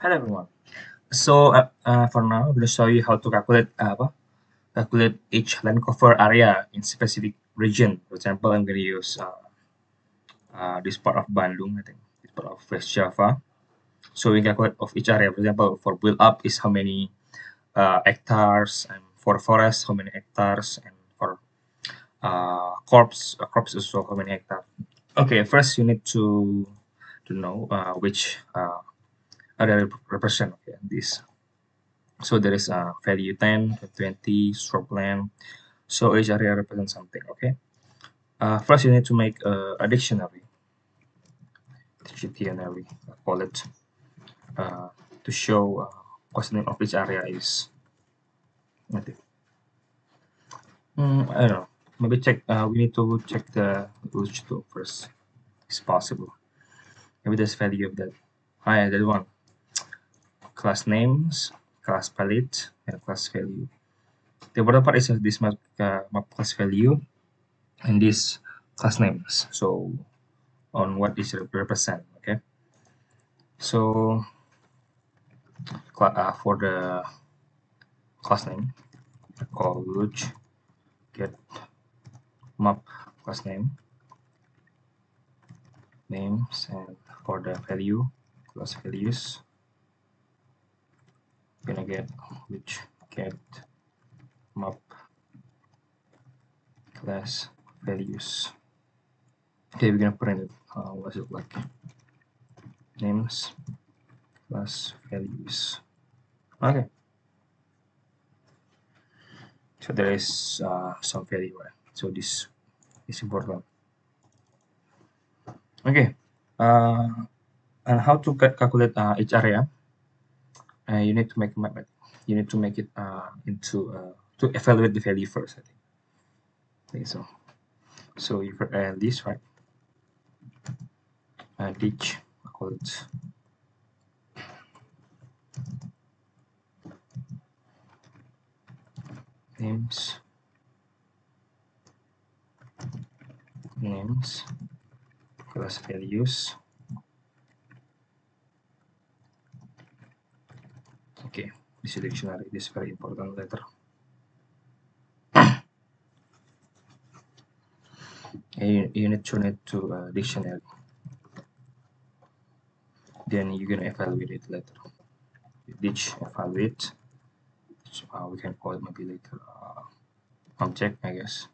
Hello everyone. So uh, uh, for now, I'm going to show you how to calculate uh, calculate each land cover area in specific region. For example, I'm going to use uh, uh, this part of Bandung, I think, this part of West Java. So we calculate of each area. For example, for build up is how many uh, hectares, and for forest how many hectares, and for crops, crops also how many hectares. Okay, first you need to to know which area represent okay, this. So there is a value 10, 20, land. So each area represents something, okay? Uh, first you need to make a, a dictionary. Dictionary, I call it, uh, to show uh, what's the name of each area is. Mm, I don't know. Maybe check. Uh, we need to check the root first. It's possible. Maybe there's value of that. Ah, yeah, that one class names, class palette, and class value. The bottom part is this map, uh, map class value and this class names. So on what is represent, okay? So uh, for the class name, call root get map class name names and for the value class values gonna get which get map class values. Okay we're gonna print it uh, what's it like names class values. Okay. So there is uh, some value so this is important. Okay uh, and how to calculate uh, each area uh, you need to make you need to make it uh, into uh, to evaluate the value first I think. Think so so you add this right? Uh, ditch call it. Names. Names. Class values okay this is dictionary this is very important letter you, you need to need to uh, dictionary then you're gonna evaluate it later. Ditch evaluate uh, we can call it maybe later uh, object I guess.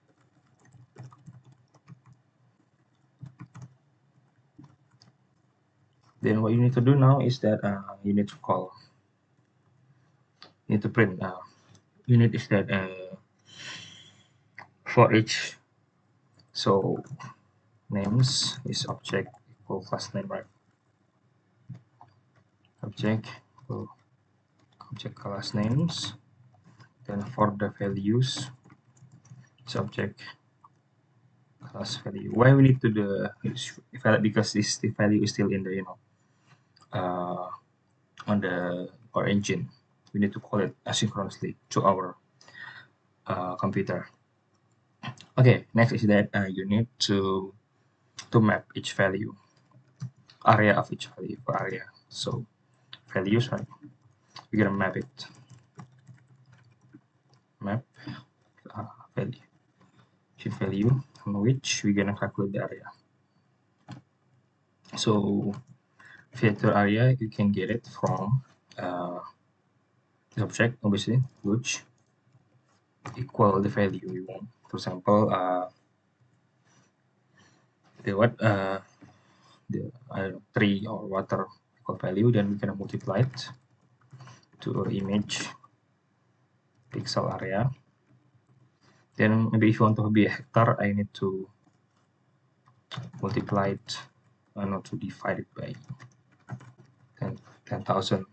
Then what you need to do now is that uh, you need to call need to print uh, unit is that uh, for each. So names is object equal class name right? Object equal object class names. Then for the values subject class value. Why we need to do because this the value is still in the you know uh, on the our engine we need to call it asynchronously to our uh, computer. Okay, next is that uh, you need to to map each value, area of each value area. So values, right? We're gonna map it. Map uh, value, value on which we're gonna calculate the area. So vector area you can get it from uh, object obviously. Which equal the value we want. For example uh, the what uh, the uh, tree or water equal value then we can multiply it to our image pixel area. Then maybe if you want to be a hectare I need to multiply it uh, not to divide it by 10,000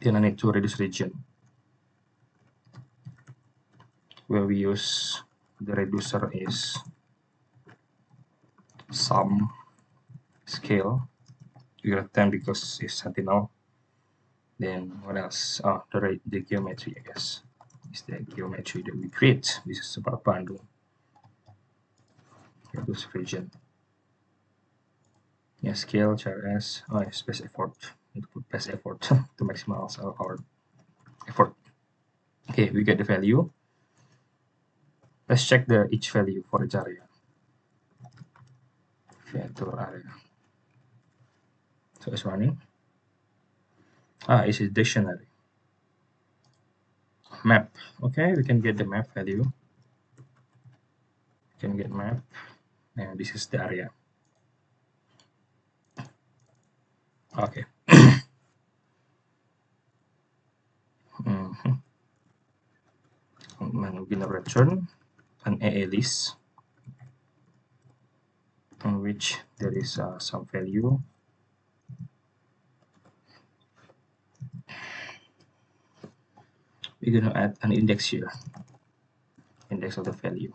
then I need to reduce region where we use the reducer is some scale. You got 10 because it's sentinel. Then what else? Oh the, the geometry I guess is the geometry that we create. This is about bundle reduce region. Yeah scale crs oh space effort to put best effort to maximize our, effort. Okay, we get the value. Let's check the each value for each area. Vector area. So it's running. Ah, it's a dictionary. Map. Okay, we can get the map value. We can get map. And this is the area. Okay. Mm -hmm. I'm gonna return an AA list on which there is uh, some value. We're to add an index here. Index of the value.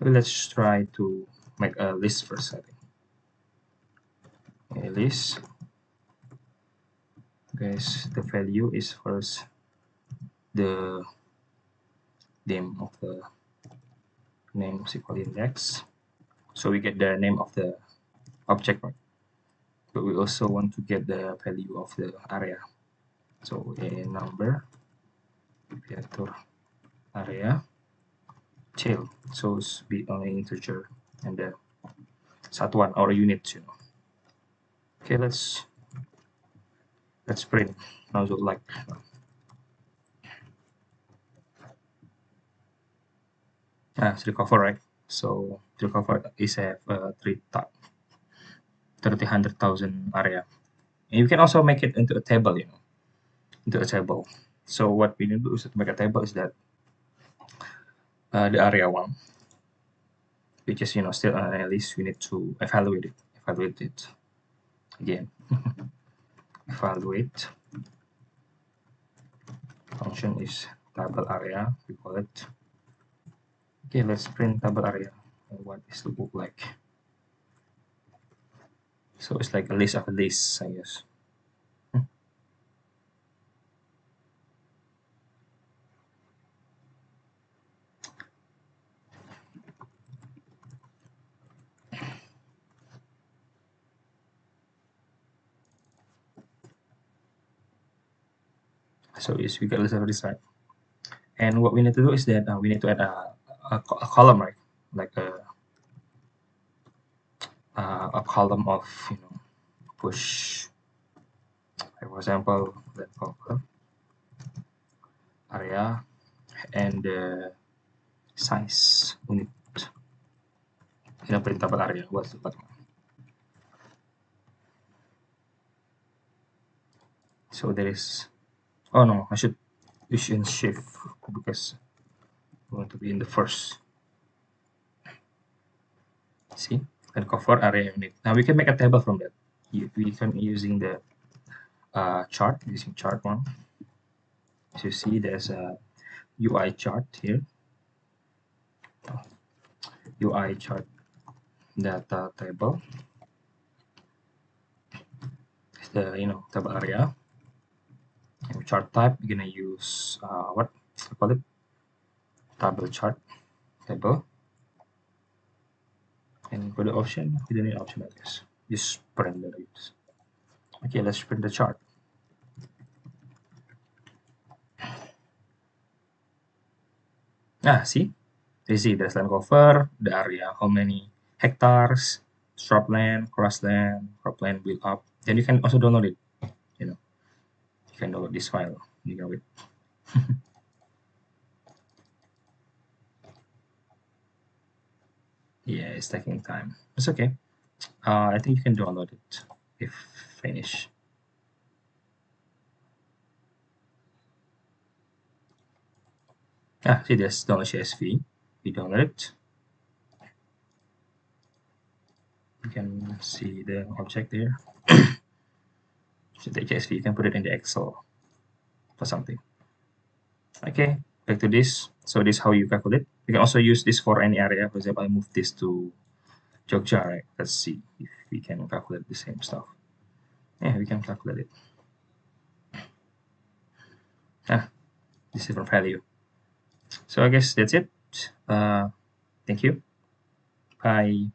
Let's try to make a list first a list guys the value is first the name of the name SQL index. So we get the name of the object right? But we also want to get the value of the area. So a number vector area tail so it's be only integer and the satuan or unit you know okay let's let's print nozzle like ah it's recover right so recover is have uh, three type 300,000 area. And you can also make it into a table, you know, into a table. So what we need to do is to make a table is that uh, the area one, which is, you know, still uh, at least we need to evaluate it, evaluate it again. evaluate function is table area, we call it. Okay, let's print table area. What is the look like? So it's like a list of lists, I guess. So yes, we got a list of this side. And what we need to do is that uh, we need to add a, a, a column, right? Like a uh, a column of you know push. For example let area. And the size unit. In a printable area what's the button so there is oh no I should push in shift because I want to be in the first see and cover area unit. Now we can make a table from that. We can using the uh, chart, using chart one. As you see, there's a UI chart here. UI chart data table. The you know table area. And chart type, we're gonna use uh, what I call it? Table chart table. And for the option we don't need option like this. Just print the rates okay let's print the chart. Ah see? You see there's land cover the area how many hectares shrubland grassland cropland build up. Then you can also download it can download this file. You know it yeah it's taking time. It's okay. Uh, I think you can download it if finish. Ah see this. Download CSV we download it. You can see the object there so the CSV you can put it in the Excel or something okay back to this so this is how you calculate we can also use this for any area. For example, I move this to Jogja, right? Let's see if we can calculate the same stuff. Yeah, we can calculate it. Ah, this is for value. So I guess that's it. Uh, thank you. Bye.